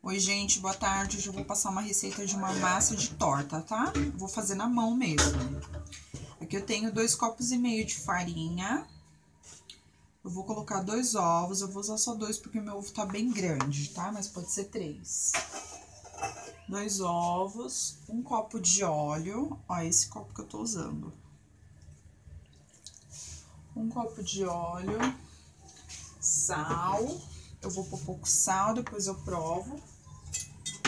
Oi, gente, boa tarde. Hoje eu vou passar uma receita de uma massa de torta, tá? Vou fazer na mão mesmo. Aqui eu tenho dois copos e meio de farinha. Eu vou colocar dois ovos. Eu vou usar só dois porque o meu ovo tá bem grande, tá? Mas pode ser três. Dois ovos, um copo de óleo. Ó, esse copo que eu tô usando. Um copo de óleo, sal. Eu vou pôr pouco sal, depois eu provo.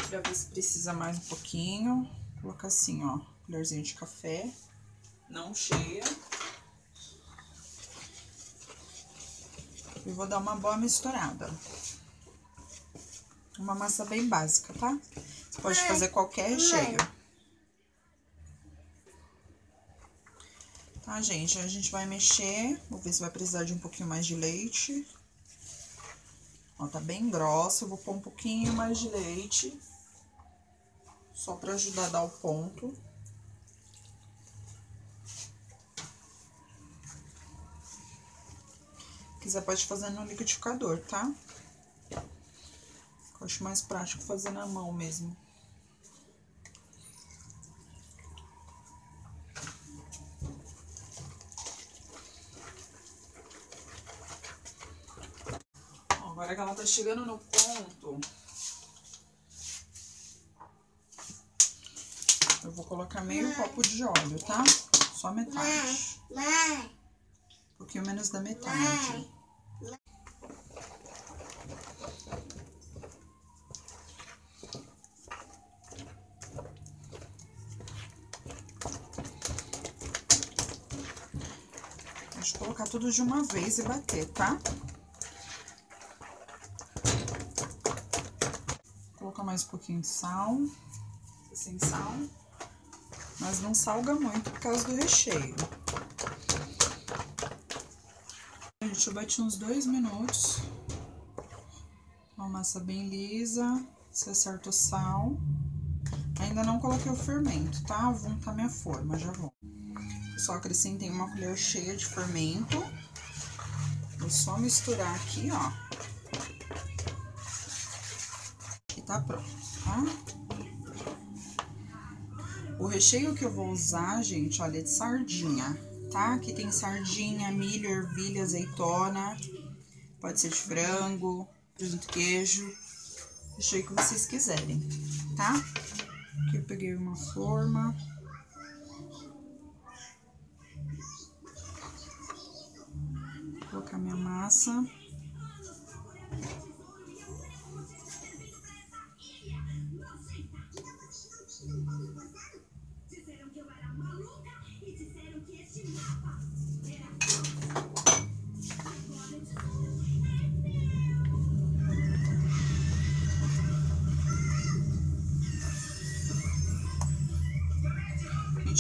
Pra ver se precisa mais um pouquinho. Vou colocar assim, ó, colherzinha de café. Não cheia. E vou dar uma boa misturada. Uma massa bem básica, tá? Você pode fazer qualquer recheio. Tá, gente? A gente vai mexer. Vou ver se vai precisar de um pouquinho mais de leite. Ó, tá bem grossa. Eu vou pôr um pouquinho mais de leite. Só pra ajudar a dar o ponto. quiser, pode fazer no liquidificador, tá? Eu acho mais prático fazer na mão mesmo. Agora que ela tá chegando no ponto, eu vou colocar meio copo de óleo, tá? Só metade. Um pouquinho menos da metade. Deixa eu colocar tudo de uma vez e bater, tá? Vou colocar mais um pouquinho de sal, sem sal, mas não salga muito por causa do recheio. Gente, eu bati uns dois minutos. Uma massa bem lisa, você acerta o sal. Ainda não coloquei o fermento, tá? Vou untar minha forma, já vou. Só acrescentei uma colher cheia de fermento. Vou só misturar aqui, ó. Tá pronto, tá? O recheio que eu vou usar, gente, olha, é de sardinha, tá? Aqui tem sardinha, milho, ervilha, azeitona. Pode ser de frango, presunto queijo. Recheio que vocês quiserem, tá? Aqui eu peguei uma forma. colocar minha massa.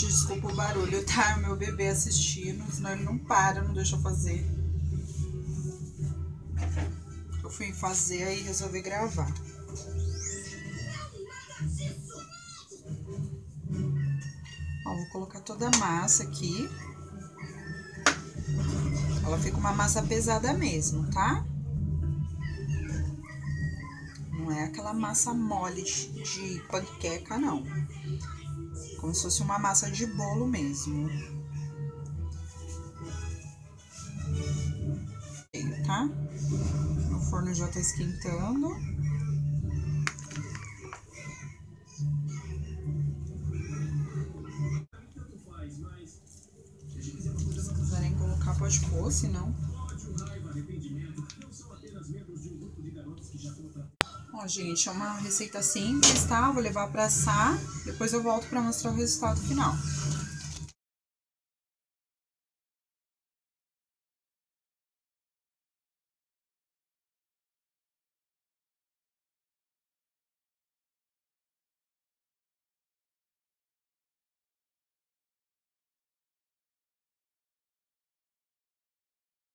Gente, desculpa o barulho, tá? O meu bebê assistindo, senão ele não para, não deixa eu fazer fui fazer aí resolvi gravar. Ó, vou colocar toda a massa aqui. Ela fica uma massa pesada mesmo, tá? Não é aquela massa mole de panqueca, não. Como se fosse uma massa de bolo mesmo. Tá? forno já tá esquentando. Se quiserem colocar, pode pôr, se não. Ó, gente, é uma receita simples, tá? Vou levar pra assar, depois eu volto pra mostrar o resultado final.